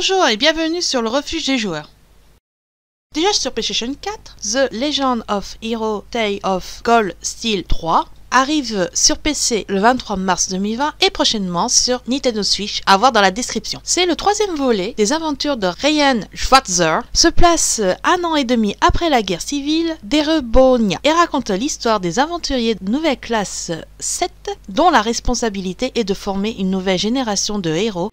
Bonjour et bienvenue sur le refuge des joueurs. Déjà sur PlayStation 4, The Legend of Hero Tale of Gold Steel 3 arrive sur PC le 23 mars 2020 et prochainement sur Nintendo Switch, à voir dans la description. C'est le troisième volet des aventures de Ryan Schwarzer, se place un an et demi après la guerre civile d'Erebonia et raconte l'histoire des aventuriers de nouvelle classe 7 dont la responsabilité est de former une nouvelle génération de héros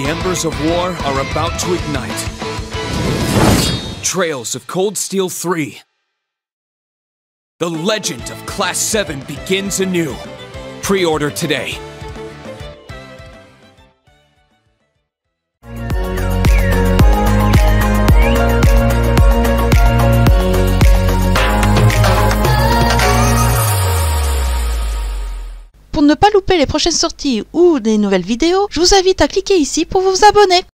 The embers of war are about to ignite. Trails of Cold Steel 3. The legend of Class 7 begins anew. Pre order today. Les prochaines sorties ou des nouvelles vidéos, je vous invite à cliquer ici pour vous abonner.